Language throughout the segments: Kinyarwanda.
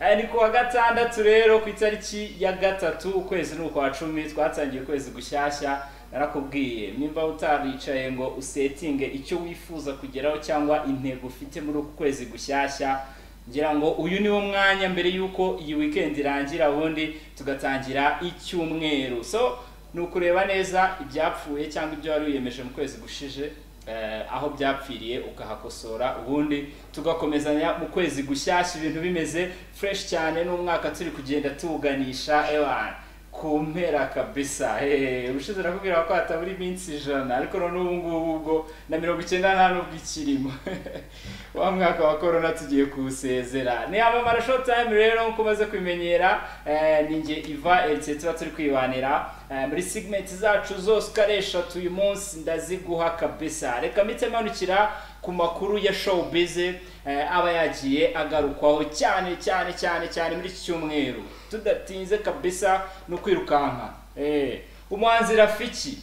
Eh, ni kuwa gatandatu rero ku itariki ya gatatu ukwezi ni ukwa cumi twatangiye ukwezi gushyashya narakubwiye nimba utaricaye ngo usetinge icyo wifuza kugeraho cyangwa intego ufite muri uku kwezi gushyashya ngira ngo uyu ni wo mwanya mbere y'uko iyi weekend irangira ubundi tugatangira icyumweru. So ni ukureba neza ibyapfuye cyangwa ibyo wari wiyemeje mu kwezi gushije aho byapfiriye ukahakosora ubundi tugakomezanya mu kwezi gushyashya ibintu bimeze fresh cyane n'umwaka turi kugenda tuwuganisha ewan. Ku mpera kabisa. Ubushize nakubwira ko hatabura iminsi ijana ariko none ubu ngubu ubwo na mirongo icyenda nta n'ubwo ikirimo. Wa mwaka wa korona tugiye kuwusezera. Ni amamara short time rero nk'uko umaze kubimenyera eh, ni njye iva eritse tuba turi kwibanira eh, muri segment zacu zose uko ari eshatu uyu munsi ndaziguha kabisa. Reka mpite manukira ku makuru ya showbiz eh, aba yagiye agarukwaho cyane cyane cyane cyane muri iki cyumweru. Tudatinze kabisa no kwirukanka. Eh, umuhanzi rafiki.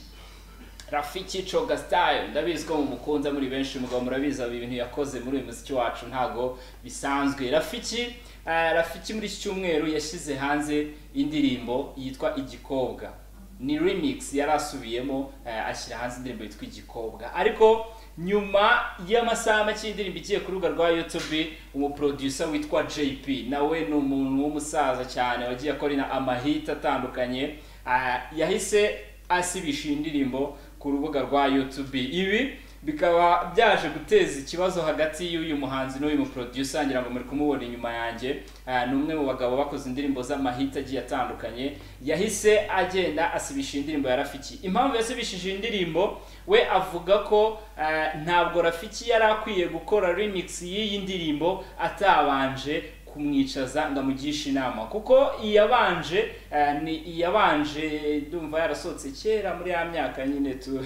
Rafiki coga style. Ndabizi ko mumukunze muri benshi mugabo murabizi aba ibintu yakoze muri uyu muziki wacu ntago bisanzwe. Rafiki eh, rafiki muri iki cyumweru yashyize hanze indirimbo yitwa igikobwa. Ni remix yari asubiyemo eh, ashyira hanze indirimbo yitwa igikobwa. Ariko nyuma y'amasaha make y'indirimbo igiye ku rubuga rwa youtube umuproducer witwa jp nawe ni umuntu w'umusaza cyane wagiye akora amahita atandukanye ah, yahise asibisha iyi ndirimbo ku rubuga rwa youtube. Ibi bikaba byaje guteza ikibazo hagati y'uyu muhanzi n'uyu muproducer ngira ngo muri kumubona inyuma yanjye. Ah, ni umwe mu bagabo bakoze indirimbo z'amahita agiye atandukanye yahise agenda asibisha indirimbo ya rafiki. Impamvu yasibishije iyi ndirimbo we avuga ko ah, ntabwo rafiki yari akwiye gukora remix y'iyi ndirimbo atabanje kumwicaza ngo amugishe inama. Kuko iyabanje eh, ni iyabanje ndumva yarasohotse kera muri ya myaka nyine tu.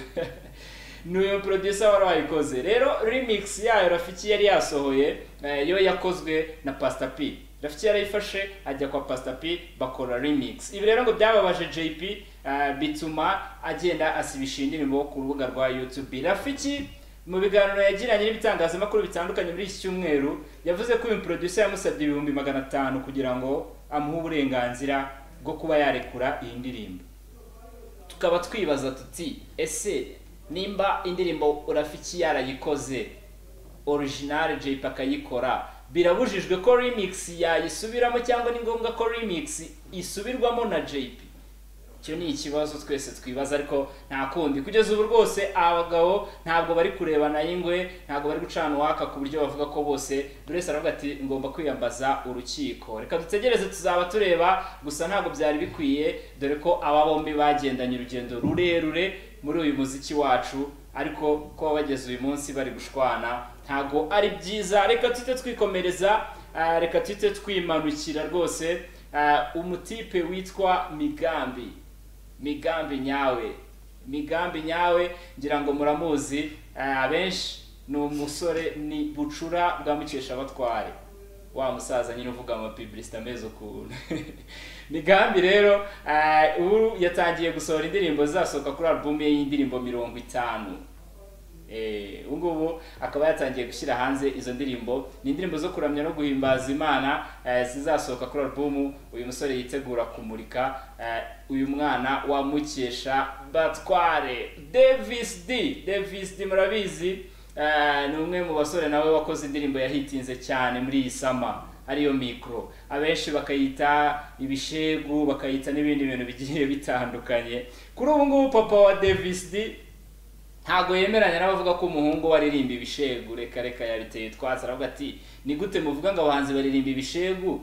ni uyu producer wari wayikoze. Rero remix yayo rafiki yari yasohoye eh, yo yakozwe na Pastor P. Rafiki yarayifashe ajya kwa Pastor P bakora remix. Ibi rero ngo byababaje JP eh, bituma agenda asibisha indirimbo ku rubuga rwa YouTube. Rafiki mu biganiro yagiranye n'ibitangazamakuru bitandukanye muri iki cyumweru yavuze ko uyu producer yamusabye ibihumbi magana atanu kugira ngo amuhe uburenganzira bwo kuba yarekura iyi ndirimbo. Tukaba twibaza tuti ese nimba indirimbo urafiki yarayikoze original JP akayikora birabujijwe ko remix yayisubiramo cyangwa ni ngombwa ko remix isubirwamo na JP icyo ni ikibazo twese twibaza ariko nta kundi. Kugeza ubu rwose abagabo ntabwo bari kurebana y'ingwe ntabwo bari gucana uwaka ku buryo bavuga ko bose buri wese aravuga ati ngomba kwiyambaza urukiko. Reka dutegereze tuzaba tureba gusa ntabwo byari bikwiye dore ko aba bombi bagendanye urugendo rurerure muri uyu muziki wacu ariko kuba bageze uyu munsi bari gushwana ntabwo ari byiza. Reka tuhite twikomereza ah, reka tuhite twimanukira rwose ah, umutipe witwa migambi. Migambi nyawe. Migambi nyawe ngira ngo muramuzi eh, abenshi ni umusore ni bucura bwa mukeshabatware wa musaza nyine uvuga amapibilisita ameze ukuntu migambi rero eh, ubu yatangiye gusohora indirimbo zizasohoka kuri alubumu ye y'indirimbo mirongo itanu. Ubu ngubu akaba yatangiye gushyira hanze izo ndirimbo. Ni indirimbo zo kuramya no guhimbaza imana eh, zizasohoka kuri alubumu uyu musore yitegura kumurika eh, uyu mwana wa mukesha batware davis d. Davis d murabizi? Eh, ni umwe mu basore nawe wakoze indirimbo yahitinze cyane muri iyi sama ariyo mikoro abenshi bakayita ibishegu bakayita n'ibindi bintu bigiye bitandukanye. Kuri ubu ngubu papa wa davis d ntabwo yemeranya n'abavuga ko umuhungu we aririmba ibishegu. Reka reka yabiteye utwatsi aravuga ati ni gute muvuga ngo abahanzi baririmba ibishegu?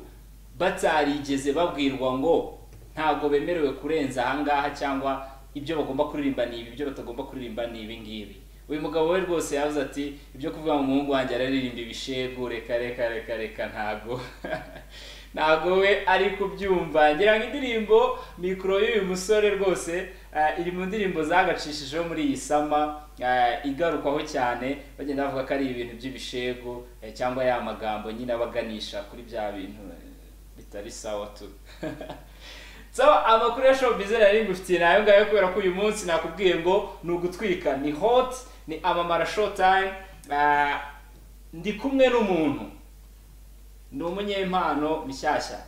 Batarigeze babwirwa ngo ntabwo bemerewe kurenza ahangaha cyangwa ibyo bagomba kuririmba ni ibi ibyo batagomba kuririmba ni ibi ngibi. Uyu mugabo we rwose yavuze ati ibyo kuvuga ngo umuhungu wanjye araririmba ibishegu. Reka reka reka reka ntago. ntago we ari kubyumva. Ngira ngo indirimbo mikoro y'uyu musore rwose eh, iri mu ndirimbo zagacishijeho muri iyi sama eh, igarukwaho cyane bagenda bavuga ko ari ibintu by'ibishegu eh, cyangwa ya magambo nyine abaganisha kuri bya bintu bitari sawa tu. So amakuru ya showbiz nari ngufitiye na yo ngayo kubera ko uyu munsi nakubwiye ngo ni ugutwika. Ni hot ni amamara showtime ah, ndi kumwe n'umuntu. Ni umunyempano mushyashya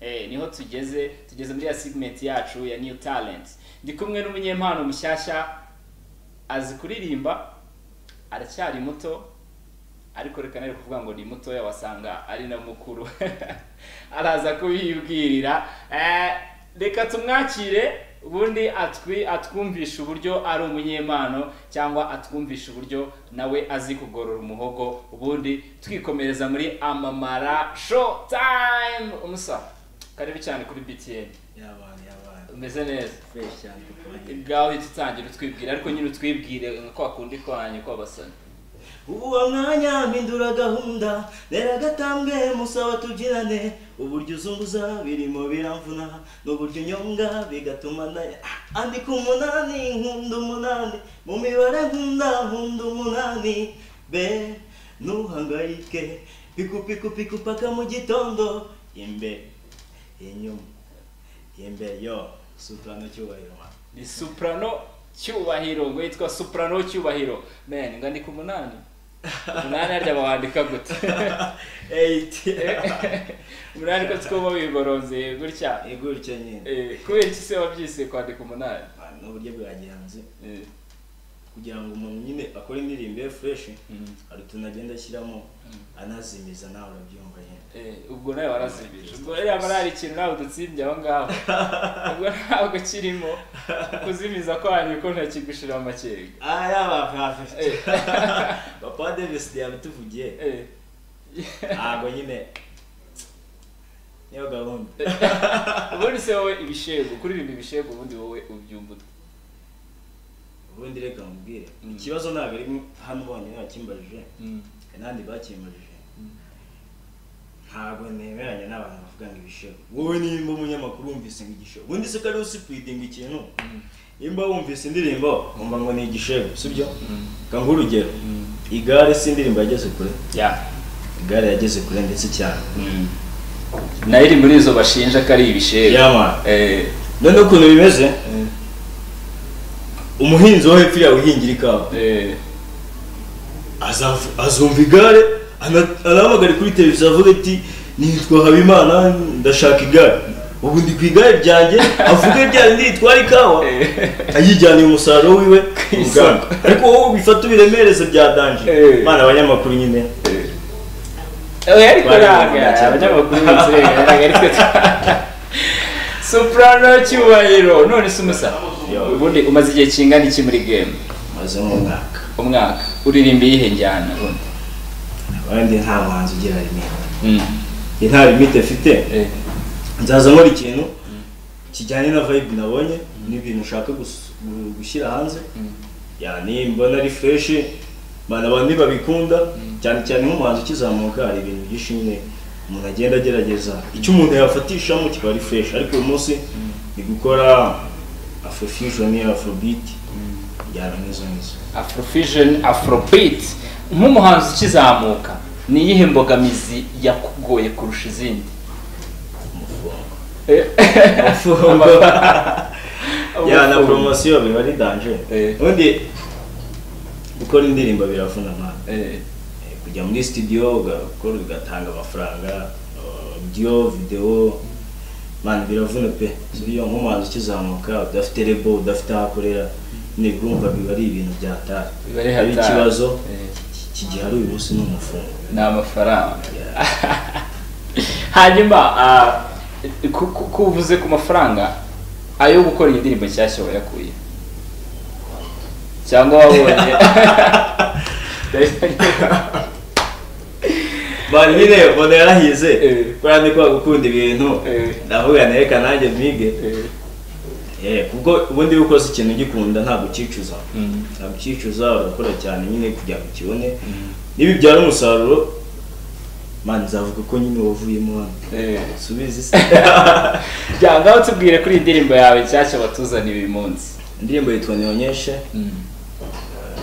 eh, ni ho tugeze tugeze muri ya segment yacu ya new talent ndi kumwe n'umunyempano mushyashya azi kuririmba aracyari muto ariko reka nari kuvuga ngo ni mutoya wasanga ari na mukuru. Araza kubibwirira. Eh, reka tumwakire. Ubundi atwumvisha uburyo ari umunyempano cyangwa atwumvisha uburyo nawe azi kugorora umuhogo ubundi twikomereza muri amamara show time. Umusa karibu cyane kuri y'abana umeze neza. Fresh cyane kuko ngaho uhita utangira utwibwira ariko nyine utwibwire nka kwa kundi kwanyu kw'abasani uwo mwanya mpindura gahunda rero agatambwe musaba tubyinane uburyo uzunguza birimo biramvuna n'uburyo unyonga bigatuma ndaya Ah, andika umunani nkunda umunani mu mibare nkunda nkunda umunani. Be ntuhangayike piku paka mu gitondo. Imbere inyuma imbere yo soprano cyubahiro ni soprano cyubahiro ngo yitwa soprano cyubahiro. Men ngo andika umunani. Umunani harya bawandika gute umunani ko twuba wigoronze gutya igutya nyine Eh, kubera iki se wabyise kwandika umunani ni uburyo bwa gihanzi Eh, kugira ngo umuntu nyine akore indirimbo ye fresh mm, hari utuntu agenda ashyiramo anazimiza nawe urabyumva nyine eh, ubwo nawe warazibije ubwo yaba hari ikintu nawe udutsimbye aho ngaho. Ubwo ntabwo kirimo. Kuzimiza kwanyu ko ntakigushira amakenga ah yaba Eh. papa davis yabituvugiye. Eh, ntabwo nyine. Niyo gahunda. Ubundi se wowe ibishego kuririmba ibishego ubundi wowe ubyumva ute ubundi reka mubwire Mm. ikibazo ntabwo ari hano bonyine bakimbajije Mm, n'andi bakimbajije Mm. ntabwo nemeranya n'abantu bavuga ngo ibishego wowe nimba umunyamakuru wumvise ngo igishego ubundi se ko ari we usipidinga ikintu? Mm, nimba wumvise indirimbo wumva ngo ni igishego sibyo mm, ka nguhe urugero mm. igare si indirimbo yageze kure? Igare yageze kure ndetse cyane. Mm. na yo iri muri izo bashinja ko ari ibishego yama Eh, noneho ukuntu bimeze? Eh, umuhinzi wo hepfo yawihingira ikawa. Eh, azumva igare anahamagara kuri televiziyo avuga ati nitwa habimana ndashaka igare. Ubu ndi ku igare ryanjye avuge rya rindi ritwara ikawa. Eh. ayijyaniye umusaruro wiwe ruganda ariko wowe bifata ubiremereze bya danje Eh. mana abanyamakuru nyine. Ariko ntabwo abanyamakuru b'inzego ntabwo ari twe soprano cyubahiro none se umusa Yo. Ubundi umaze igihe kingana iki muri game? Maze nk'umwaka. Umwaka. Uririmba iyihe njyana? Abandi nta muhanzi ugira limite Mm. iyi nta limite mfite. Eh, nzaza nkora ikintu kijyanye na vibe nabonye n'ibintu ushaka gus- gu- gushyira hanze. Mm. ya nimbona ari bana abantu babikunda. Cyane cyane nk'umuhanzi ukizamuka hari ibintu byinshi nyine umuntu agenda agerageza. Icyo umuntu yafatishamo kikaba ari fresh. Ariko uyu munsi ni gukora afrofusion afrobeat njyana nk'izo ngizo afrofusion afrobeat. Nk'umuhanzi ukizamuka ni iyihe mbogamizi yakugoye kurusha izindi? Umufungo ya na umufungo. promosiyo biba ari danger Eh. ubundi gukora indirimbo biravuna mwana Eh, Eh, kujya muri studio ugakora ugatanga amafaranga audio video. Man biravuna pe iyo nk'umuhanzi ukizamuka udafite rebo udafite aho akorera nyine urumva biba ari ibintu byatari biba ari ari hatari. ikibazo Eh, kigihari uyu munsi ni umufungo. Ni amafaranga. Hanyuma ah, ku- ku- kuvuze ku mafaranga ayo gukora iyi ndirimbo nshyashya wayakuye? Cyangwa wabonye? bari nyine mbona yarahize. Eh. kubera ndi kwa gukunda ibintu. Eh. ndavuga na reka nanjye mpige Eh, Eh, kuko ubundi iyo ukoze ikintu ugikunda ntabwo ucyicuza mm, ntabwo ucyicuza urakora cyane nyine kugira ngo ukibone. Mm, nibibyara umusaruro. Man nzavuga ko nyine wavuyemo hano. Eh. subizi se. Jya ngaho tubwire kuri iyi ndirimbo yawe nshyashya watuzaniye uyu munsi. Indirimbo yitwa nionyeshe Mm.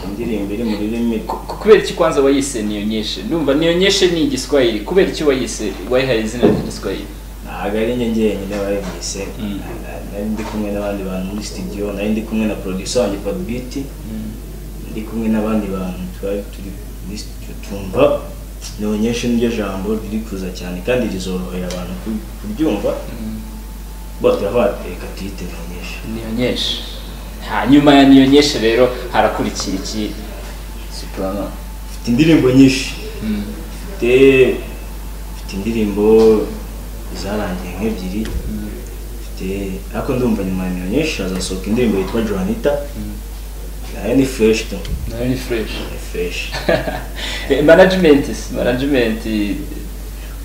Indirimbo iri mu rurimi Ku- ku- kubera iki kwanza wayise niyonyeshe? Ndumva niyonyeshe ni igiswahili. Kubera iki wayise wayihaye izina ry'igiswahili ntabwo ari njye njyenyine wabibyise Mm. Na- na- nari ndi kumwe n'abandi bantu muri studio nari ndi kumwe na producer wanjye Podbeat ndi kumwe n'abandi bantu twari turi tumva nionyeshe niryo jambo riri kuza cyane kandi rizorohera abantu ku- kuryumva. Bo turavuga reka tuyite nionyeshe niyonyeshe. Hanyuma ya niyonyeshe rero harakurikira iki? Soprano mfite indirimbo nyinshi. Mfite mfite indirimbo zarangiye nk'ebyiri. Mfite ariko ndumva nyuma ya nionyeshe hazasohoka indirimbo yitwa johanita. Nayo ni fresh tu. Nayo ni fresh. Ni fresh. Eh, management management.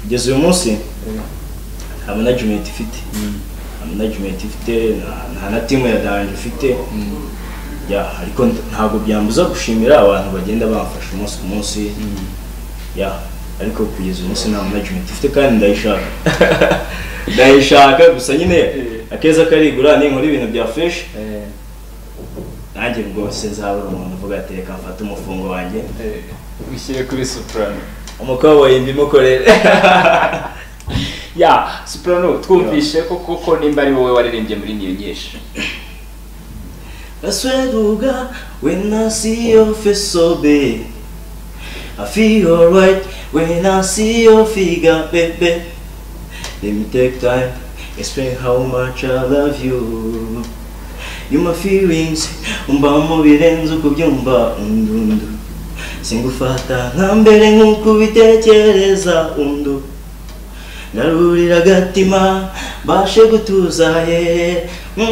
Kugeza uyu munsi nta management ifite. Nta management ifite nta- na timu ya danje ifite. Ya ariko ntabwo byambuza gushimira abantu bagenda bamfasha umunsi ku munsi. Ya ariko kugeza uyu munsi nta management ifite kandi ndayishaka. Ndayishaka gusa nyine akeza karigura ninkora ibintu bya fresh. Eh, nanjye rwose nzabura umuntu uvuga ati reka mfate umufungo wanjye. Eh, ushyire kuri soprano umukobwa yimbimukorere ya soprano twumvishe ko koko nimba ari wowe waririmbye muri niyonyeshe nyinshi asweduga when I see your face so big, I feel alright when I see your figure, baby. Let me take time, explain how much I love you. You my feelings, umba mu birenze uko byumva undundu. Singufata nka mbere nk'uko ubitekereza undu. Ngarurira agatima bashe gutuza he mm,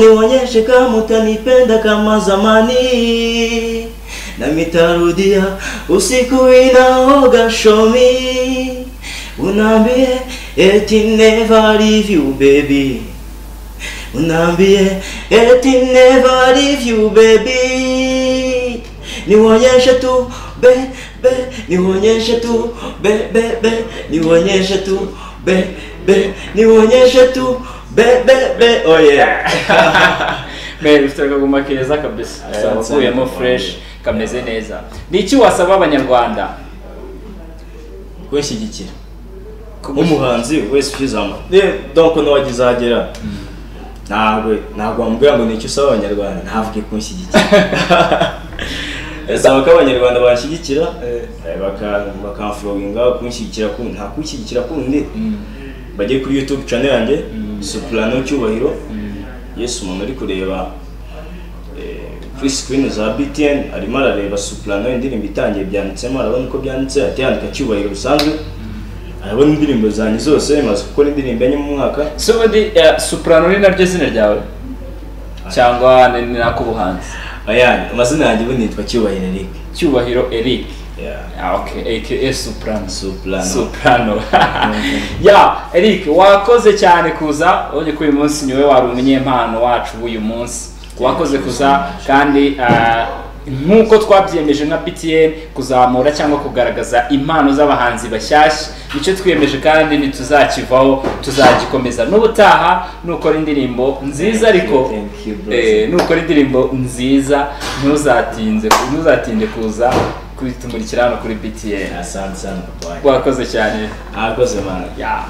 nionyeshe kama utanipenda kama zamani. Na mitarudia usiku inaoga shomi. Unambie eti never leave you baby. Unaambie eti never leave you baby. Nionyeshe tu be be nionyeshe tu be be be nionyeshe tu be be nionyeshe tu be be be oh yeah. Mbere ufite akaguma keza kabisa. Wakuyemo sana. fresh kameze neza. Ni iki wasaba abanyarwanda? Kubashyigikira nk'umuhanzi wese ukizamu donc n'uwagize izagera ntabwo ntabwo wamubwira ngo ni icyo usaba abanyarwanda. Ntavuge kunshyigikira saba ko abanyarwanda banshyigikira eh, baka- bakamflowinga kunshyigikira kundi nta kunshyigikira kundi. Bajye kuri youtube channel yanjye soprano cyubahiro. Yesu umuntu uri kureba eh, kuri screen za btn arimo arareba soprano indirimbo itangiye byanditsemo arabona uko byanditse ahita yandika cyubahiro bisanzwe arabona indirimbo zanjye zose maze gukora indirimbo enye mu mwaka. So ubundi eh, soprano ni naryo zina ryawe? Cyangwa ni ni n'ak'ubuhanzi aya amazina yanjye ubu nitwa cyubahiro eric. Cyubahiro eric. Aka Soprano. soprano. Ya eric wakoze cyane kuza ubonye ko uyu munsi ni we wari umunyempano wacu w'uyu munsi. Wakoze kuza kandi ah, nk'uko twabyiyemeje nka btn kuzamura cyangwa kugaragaza impano z'abahanzi bashyashya ni cyo twiyemeje kandi ntituzakivaho tuzagikomeza. N'ubutaha nukora indirimbo nziza ariko eh, nukora indirimbo nziza ntuzatinze ntuzatinde kuza kutumurikira hano kuri btn wakoze cyane. Ya.